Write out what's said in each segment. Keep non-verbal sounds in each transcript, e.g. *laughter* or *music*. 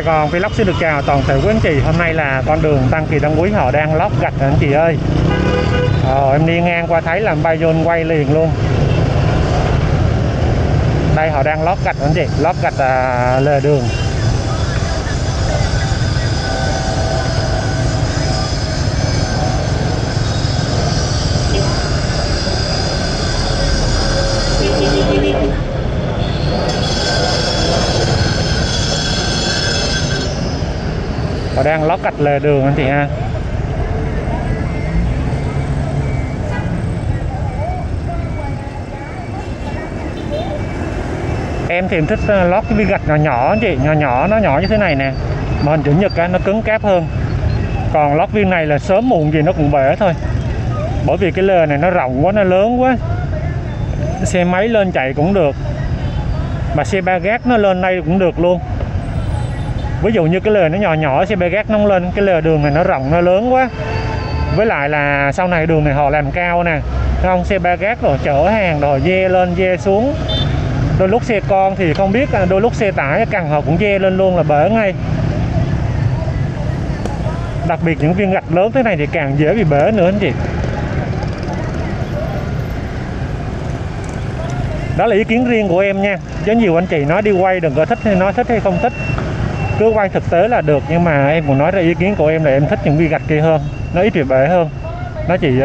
Sài Gòn Vlog xin được chào toàn thể quý anh chị. Hôm nay là con đường Tăng Kỳ Tân Quý họ đang lót gạch anh chị ơi. Ờ, Em đi ngang qua thấy làm bay dôn quay liền luôn. Đây họ đang lót gạch anh chị Lót gạch à, lề đường. Và đang lót gạch lề đường anh chị ha. Em thì em thích ờ, lót cái viên gạch nhỏ nhỏ anh chị Nhỏ nhỏ nó nhỏ như thế này nè. Mà hình chữ nhật á, nó cứng cáp hơn. Còn lót viên này là sớm muộn gì nó cũng bể thôi. Bởi vì cái lề này nó rộng quá, nó lớn quá. Xe máy lên chạy cũng được. Mà xe ba gác nó lên đây cũng được luôn ví dụ như cái lề nó nhỏ nhỏ, xe bê gác nông lên, cái lề đường này nó rộng, nó lớn quá. Với lại là sau này đường này họ làm cao nè. Không? Xe ba gác rồi, chở hàng rồi, dê lên, dê xuống. Đôi lúc xe con thì không biết à, đôi lúc xe tải cần họ cũng dê lên luôn là bể ngay. Đặc biệt những viên gạch lớn thế này thì càng dễ bị bể nữa anh chị. Đó là ý kiến riêng của em nha. Chứ nhiều anh chị nói đi quay đừng có thích hay nói thích hay không thích cứ quay thực tế là được, nhưng mà em muốn nói ra ý kiến của em là em thích những viên gạch kia hơn, nó ít bị bể hơn. Nó chỉ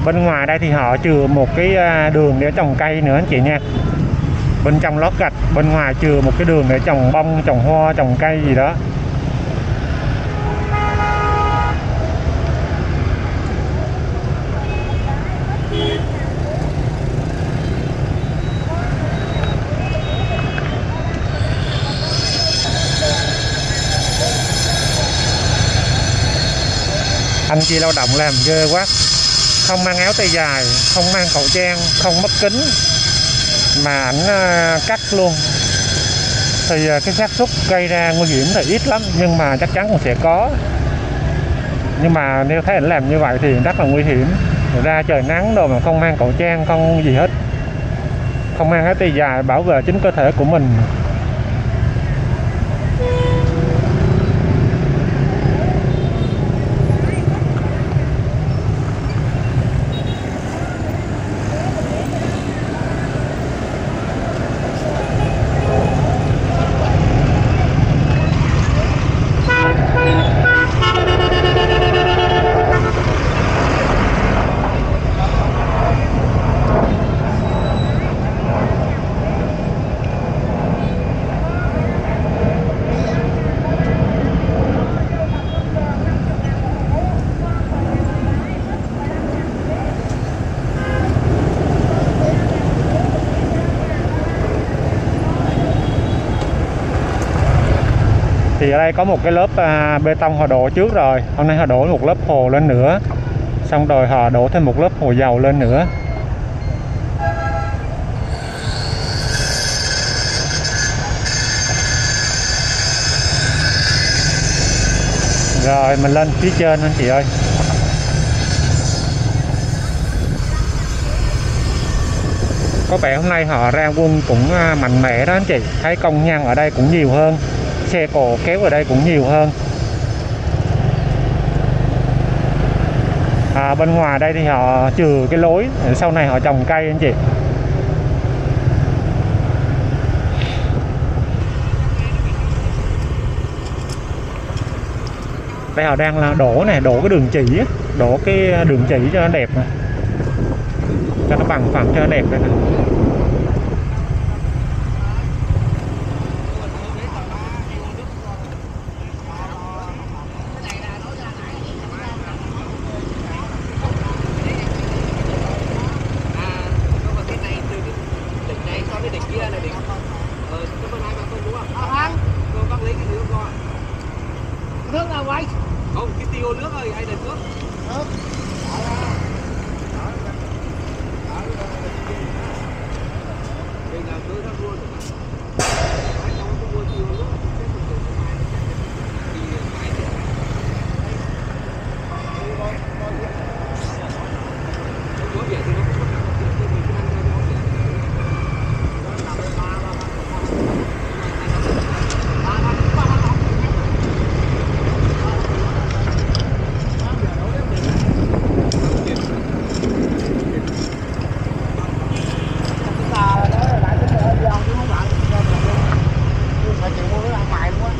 bên ngoài đây thì họ chừa một cái à, đường để trồng cây nữa anh chị nha. Bên trong lót gạch, bên ngoài chừa một cái đường để trồng bông, trồng hoa, trồng cây gì đó. Anh chị lao động làm ghê quá không mang áo tay dài, không mang khẩu trang, không mất kính, mà ảnh ờ, cắt luôn. Thì ờ, cái xác suất gây ra nguy hiểm thì ít lắm, nhưng mà chắc chắn cũng sẽ có. Nhưng mà nếu thấy ảnh làm như vậy thì rất là nguy hiểm. Ra trời nắng rồi mà không mang khẩu trang, không gì hết. Không mang áo tay dài bảo vệ chính cơ thể của mình. Ở đây có một cái lớp à, bê tông họ đổ trước rồi. Hôm nay họ đổ một lớp hồ lên nữa. Xong rồi họ đổ thêm một lớp hồ dầu lên nữa. Rồi mình lên phía trên anh chị ơi. Có vẻ hôm nay họ ra quân cũng à, mạnh mẽ đó anh chị. Thấy công nhân ở đây cũng nhiều hơn xe cổ kéo ở đây cũng nhiều hơn. À, bên ngoài đây thì họ trừ cái lối sau này họ trồng cây anh chị. Đây họ đang là đổ này đổ cái đường chỉ á, đổ cái à, đường chỉ cho nó đẹp này. cho nó bằng phẳng cho nó đẹp đây này À, nó vào cái này từ cái đỉnh này so với đỉnh kia là đỉnh ờ cảm ơn hai bà con đúng không à, cô bác lấy cái nước coi nước nào vậy không cái tiêu nước ơi hay là nước nước mình làm nước ra luôn rồi mà ai trong cái mua tiêu nước thế mình dùng cái mai nó chắc là đi mai thì có vẻ thì nó cũng có nằm ở trên mình cứ ăn ra nó vẻ chúng ta nói lại cái ở giòn chứ không phải nhưng phải chịu mua nước ăn mày luôn á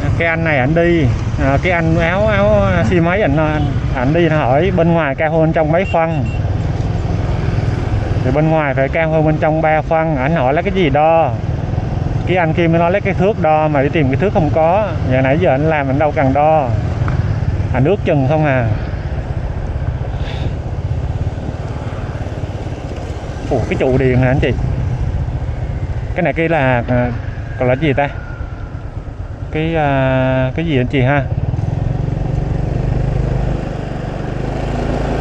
cái anh này anh đi. À, cái anh áo áo xi máy ảnh à, ảnh, đi hỏi bên ngoài cao hơn trong mấy phân. Thì bên ngoài phải cao hơn bên trong ba phân. Ảnh hỏi lấy cái gì đo? Cái anh kia mới nói lấy cái thước đo mà đi tìm cái thước không có. Giờ nãy giờ anh làm anh đâu cần đo. Anh ước chừng không à. Ủa cái trụ điện hả anh chị. Cái này kia là à, gọi còn là gì ta? Cái à, cái gì anh chị ha?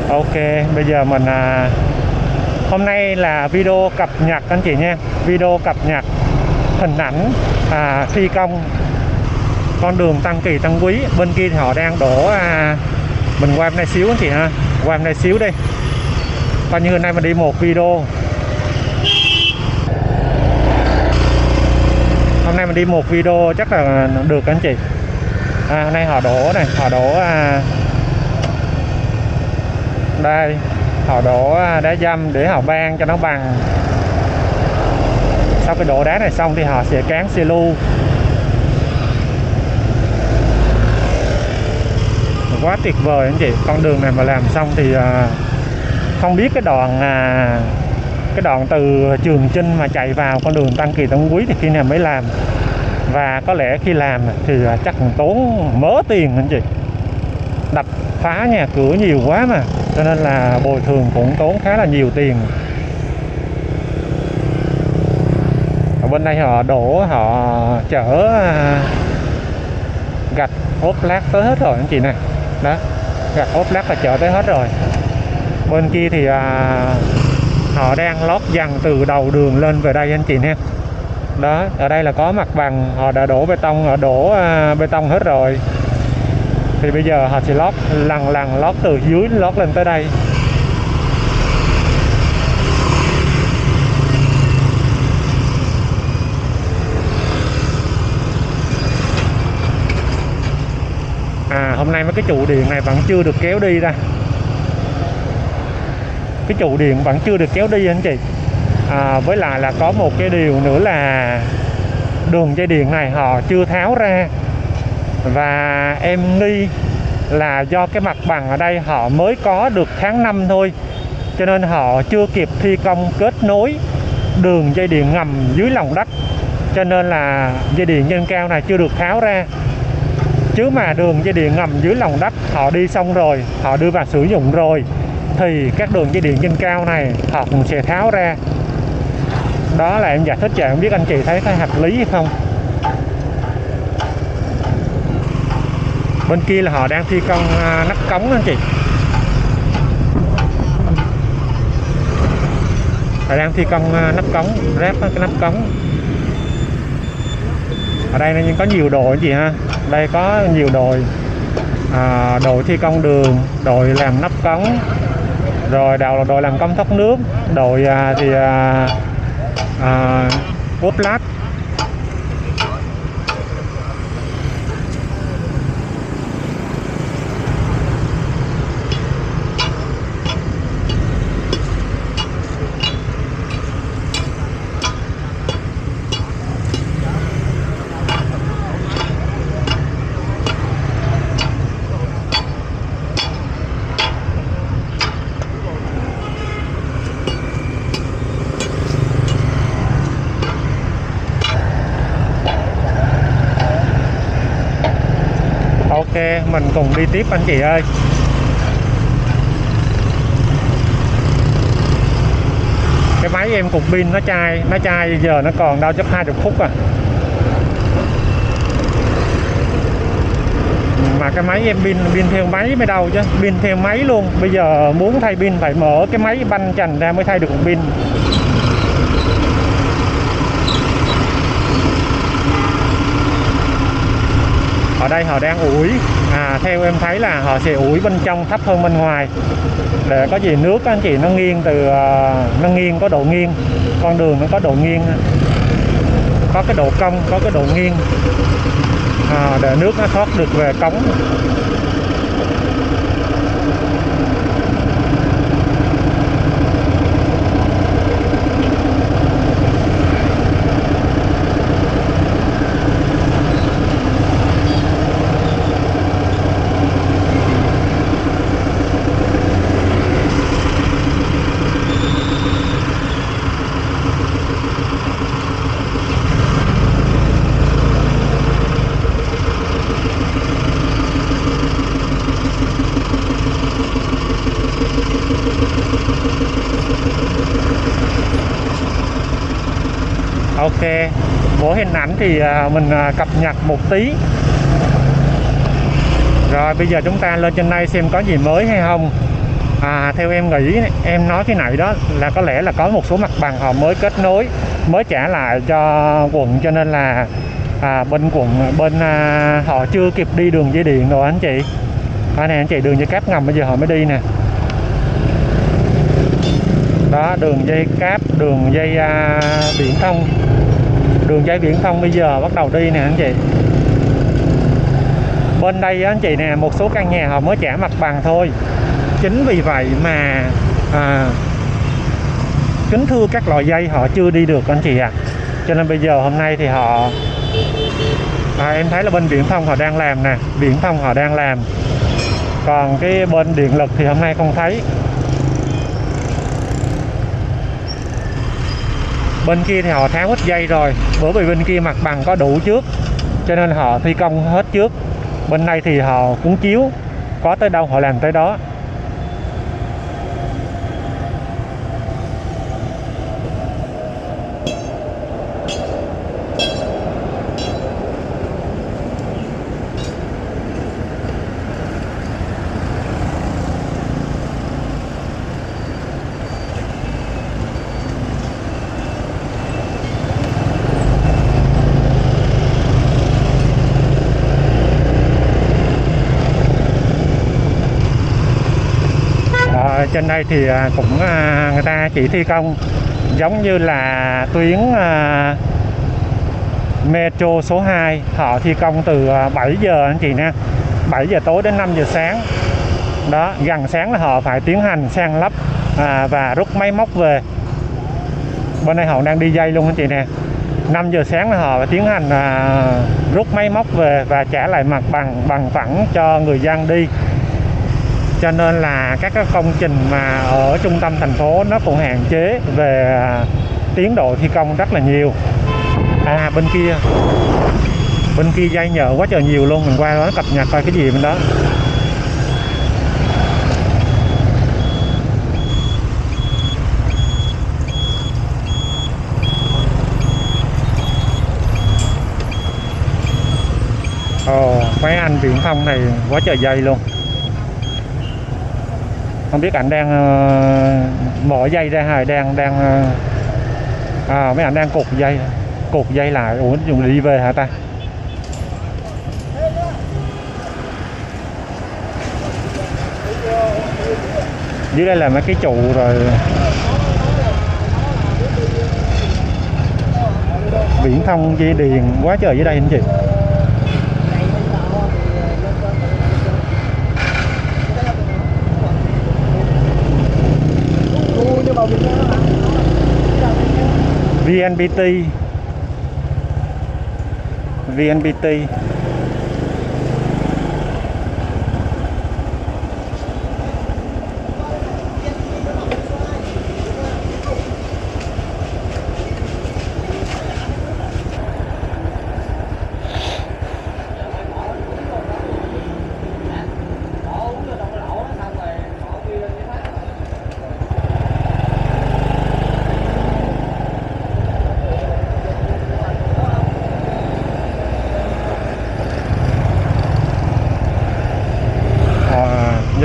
Ok bây giờ mình à, hôm nay là video cập nhật anh chị nha. Video cập nhật hình ảnh à, thi công con đường Tăng Kỳ Tăng Quý. Bên kia thì họ đang đổ à, mình qua bên này xíu anh chị ha. Qua bên này xíu đi. Coi như hôm nay mình đi một video hôm nay mình đi một video chắc là được anh chị. À, hôm nay họ đổ này họ đổ à, đây họ đổ à, đá dăm để họ ban cho nó bằng. Sau cái đổ đá này xong thì họ sẽ cán xi lu. Quá tuyệt vời anh chị con đường này mà làm xong thì à, không biết cái đoạn à, cái đoạn từ Trường trinh mà chạy vào con đường Tăng Kỳ Tân Quý thì khi nào mới làm? Và có lẽ khi làm thì à, chắc tốn mớ tiền anh chị. Đập phá nhà cửa nhiều quá mà cho nên là bồi thường cũng tốn khá là nhiều tiền. Ở bên đây họ đổ họ chở à, gạch ốp lát tới hết rồi anh chị nè đó gạch ốp lát là chở tới hết rồi. Bên kia thì à, họ đang lót dần từ đầu đường lên về đây anh chị nha. Đó ở đây là có mặt bằng họ đã đổ bê tông họ đổ à, bê tông hết rồi. Thì bây giờ họ sẽ lót lần lần lót từ dưới lót lên tới đây. À hôm nay mấy cái trụ điện này vẫn chưa được kéo đi ra cái trụ điện vẫn chưa được kéo đi anh chị. À, với lại là có một cái điều nữa là đường dây điện này họ chưa tháo ra. Và em nghi là do cái mặt bằng ở đây họ mới có được tháng 5 thôi cho nên họ chưa kịp thi công kết nối đường dây điện ngầm dưới lòng đất cho nên là dây điện nhân cao này chưa được tháo ra. Chứ mà đường dây điện ngầm dưới lòng đất họ đi xong rồi họ đưa vào sử dụng rồi thì các đường dây điện trên cao này họ cũng sẽ tháo ra. Đó là em giải thích cho em biết anh chị thấy có hợp lý hay không. Bên kia là họ đang thi công à, nắp cống anh chị. Họ đang thi công à, nắp cống ráp cái nắp cống. Ở đây nên có nhiều đội anh chị ha. Đây có nhiều đội à, đội thi công đường đội làm nắp cống rồi đào là đội làm công thoát nước. Đội à, thì à, à, ốp lát ok mình cùng đi tiếp anh chị ơi. Cái máy em cục pin nó chai nó chai giờ nó còn đâu chấp 20 phút à. Mà cái máy em pin pin theo máy mới đâu chứ, pin theo máy luôn. Bây giờ muốn thay pin phải mở cái máy banh chành ra mới thay được cục pin. Đây họ đang ủi. À theo em thấy là họ sẽ ủi bên trong thấp hơn bên ngoài. Để có gì nước anh chị nó nghiêng từ à, nó nghiêng có độ nghiêng. Con đường nó có độ nghiêng có cái độ cong có cái độ nghiêng. À, để nước nó thoát được về cống ok của hình ảnh thì à, mình à, cập nhật một tí. Rồi bây giờ chúng ta lên trên đây xem có gì mới hay không. À, theo em nghĩ em nói cái này đó là có lẽ là có một số mặt bằng họ mới kết nối mới trả lại cho quận cho nên là à, bên quận bên à, họ chưa kịp đi đường dây điện rồi anh chị. À, này anh chị đường dây cáp ngầm bây giờ họ mới đi nè. Đó đường dây cáp đường dây à, viễn thông đường dây viễn thông bây giờ bắt đầu đi nè anh chị. Bên đây anh chị nè một số căn nhà họ mới trả mặt bằng thôi. Chính vì vậy mà à, kính thưa các loại dây họ chưa đi được anh chị à cho nên bây giờ hôm nay thì họ à, em thấy là bên viễn thông họ đang làm nè viễn thông họ đang làm. Còn cái bên điện lực thì hôm nay không thấy. Bên kia thì họ tháo hết dây rồi, bởi vì bên kia mặt bằng có đủ trước, cho nên họ thi công hết trước. Bên đây thì họ cũng chiếu, có tới đâu họ làm tới đó Ờ, trên đây thì à, cũng à, người ta chỉ thi công giống như là tuyến à, metro số 2 họ thi công từ 7 giờ anh chị nha 7 giờ tối đến 5 giờ sáng. Đó gần sáng là họ phải tiến hành sang lắp à, và rút máy móc về. Bên đây họ đang đi dây luôn anh chị nè. 5 giờ sáng là họ phải tiến hành à, rút máy móc về và trả lại mặt bằng bằng phẳng cho người dân đi cho nên là các cái công trình mà ở trung tâm thành phố nó cũng hạn chế về à, tiến độ thi công rất là nhiều. À bên kia bên kia dây nhợ quá trời nhiều luôn mình qua đó cập nhật coi cái gì bên đó. Ồ, mấy anh viễn thông này quá trời dây luôn không biết ảnh đang ờ, uh, mở dây ra hay đang đang uh, à mấy anh đang cột dây cột dây lại. Ủa dùng đi về hả ta? Dưới đây là mấy cái trụ rồi. Viễn thông dây điện quá trời dưới đây anh chị. VNPT VNPT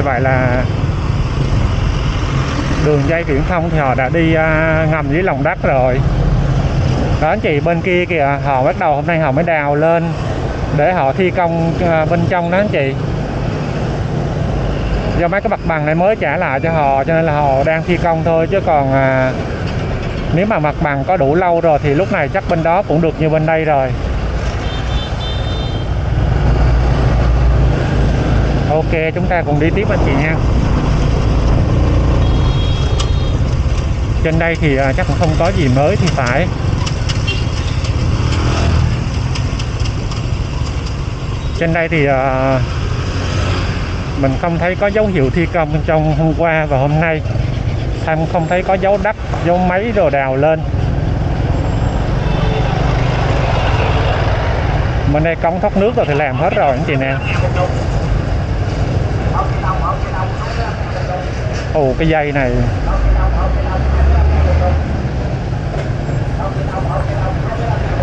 vậy là đường không thì họ đã đi à, ngầm dưới lòng đất rồi. Đó anh chị bên kia kìa họ bắt đầu hôm nay họ mới đào lên để họ thi công à, bên trong đó anh chị. Do mấy cái mặt bằng này mới trả lại cho họ cho nên là họ đang thi công thôi chứ còn à, nếu mà mặt bằng có đủ lâu rồi thì lúc này chắc bên đó cũng được như bên đây rồi. Ok chúng ta cùng đi tiếp anh chị nha. Trên đây thì à, chắc cũng không có gì mới thì phải. Trên đây thì à, mình không thấy có dấu hiệu thi công trong hôm qua và hôm nay. Tham không thấy có dấu đắp, dấu máy đồ đào lên. Bên đây cống thoát nước rồi thì làm hết rồi, anh chị nè. Ồ, cái dây này.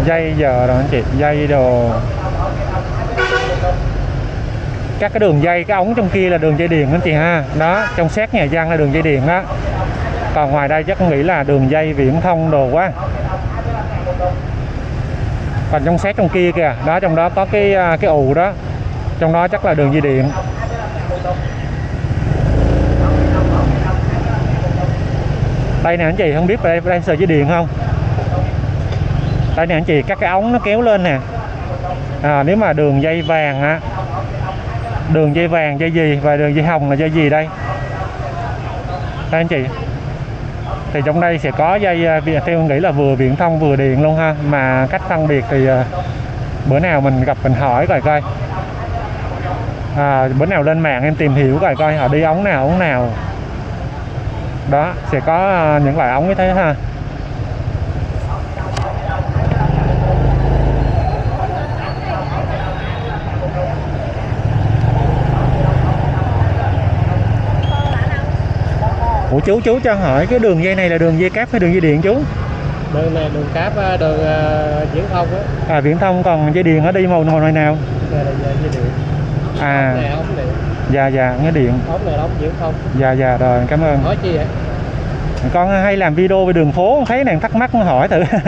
Dây giờ rồi anh chị, dây đồ. Các cái đường dây, cái ống trong kia là đường dây điện anh chị ha. Đó, trong xét nhà dân là đường dây điện đó còn ngoài đây chắc nghĩ là đường dây viễn thông đồ quá. Còn trong xét trong kia kìa, đó, trong đó có cái à, cái ù đó. Trong đó chắc là đường dây điện. Đây nè anh chị không biết đây đây sợi dây điện không? Đây nè anh chị các cái ống nó kéo lên nè. À, nếu mà đường dây vàng á đường dây vàng dây gì và đường dây hồng là dây gì đây? Đây anh chị. Thì trong đây sẽ có dây à, theo nghĩ là vừa viễn thông vừa điện luôn ha. Mà cách phân biệt thì à, bữa nào mình gặp mình hỏi coi coi. À, bữa nào lên mạng em tìm hiểu coi coi họ đi ống nào ống nào đó sẽ có à, những loại ống như thế ha. Ủa chú chú cho hỏi cái đường dây này là đường dây cáp hay đường dây điện chú? đường này đường cáp á, đường uh, viễn thông á. À viễn thông còn dây điện ở đi màu màu nào? đây là dây điện. À. Này ống điện dạ dạ nghe điện. ống này ống viễn thông Dạ dạ rồi cảm ơn. hỏi chi vậy Con hay làm video về đường phố thấy nàng thắc mắc hỏi thử. à, *laughs*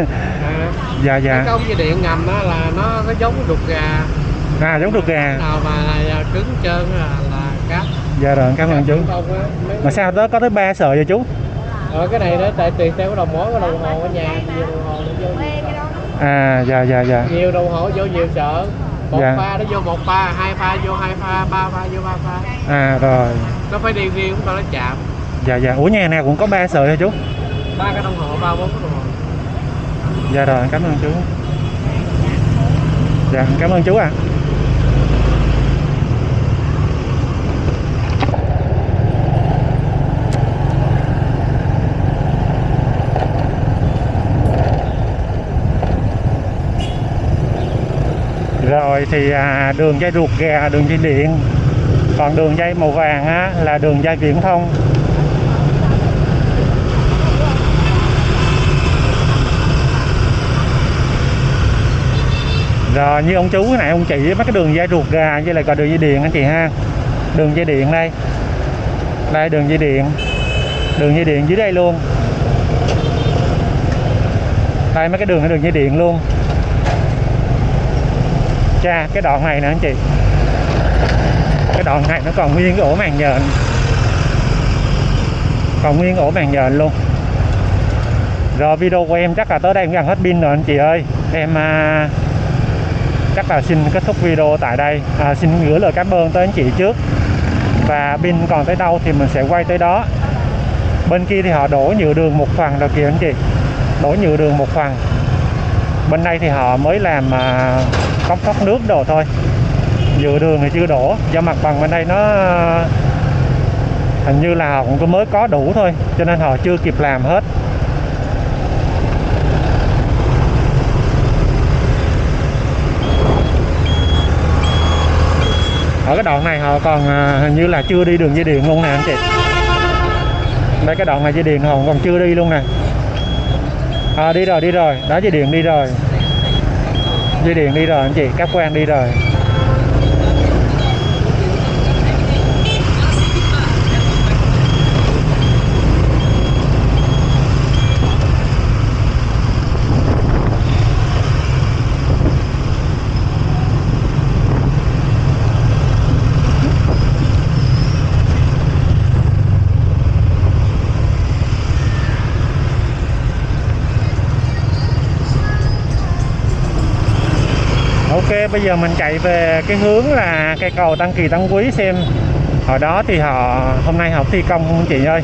dạ cái dạ. ống dây điện ngầm á là nó nó giống cái đục gà À giống được gà. nào mà là cứng trơn là là cáp Dạ rồi cảm ơn chú. Mà sao đó có tới ba sợi vậy chú? ờ, cái này đó tại tùy theo cái đồng mối cái đồng hồ ở nhà nhiều đồng hồ vô. À dạ dạ dạ. nhiều đồng hồ vô nhiều sợ một Dạ. pha nó vô một pha hai pha vô hai pha ba pha vô ba pha À rồi. nó phải đi riêng chúng ta nó chạm Dạ dạ. Ủa nhà nào cũng có ba sợi hả chú? ba cái đồng hồ ba bốn cái đồng hồ Dạ rồi cảm ơn chú. Dạ cảm ơn chú ạ. Rồi thì à, đường dây ruột gà, đường dây điện. Còn đường dây màu vàng á, là đường dây viễn thông. Rồi như ông chú này ông chỉ mấy cái đường dây ruột gà với lại còn đường dây điện anh chị ha. Đường dây điện đây. Đây đường dây điện. Đường dây điện dưới đây luôn. Đây mấy cái đường ở đường dây điện luôn tra cái đoạn này nè anh chị. Cái đoạn này nó còn nguyên cái ổ màng nhện. Còn nguyên ổ màng nhện luôn. Rồi video của em chắc là tới đây em gần hết pin rồi anh chị ơi. Em à, chắc là xin kết thúc video tại đây. À, xin gửi lời cảm ơn tới anh chị trước. Và pin còn tới đâu thì mình sẽ quay tới đó. Bên kia thì họ đổ nhựa đường một phần rồi kìa anh chị. Đổ nhựa đường một phần bên đây thì họ mới làm mà cống thoát nước đồ thôi. Nhựa đường thì chưa đổ. Do mặt bằng bên đây nó, hình như là họ cũng mới có đủ thôi, cho nên họ chưa kịp làm hết. Ở cái đoạn này họ còn à, hình như là chưa đi đường dây điện luôn nè anh chị. Đây cái đoạn này dây điện họ còn chưa đi luôn nè à, đi rồi đi rồi. Đó dây điện đi rồi. Dây điện đi rồi anh chị. Các quan đi rồi. Bây giờ mình chạy về cái hướng là cây cầu Tăng Kỳ Tăng Quý xem. Hồi đó thì họ hôm nay họ thi công không chị ơi?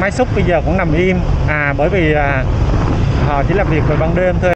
Máy xúc bây giờ cũng nằm im. À bởi vì à, họ chỉ làm việc vào ban đêm thôi.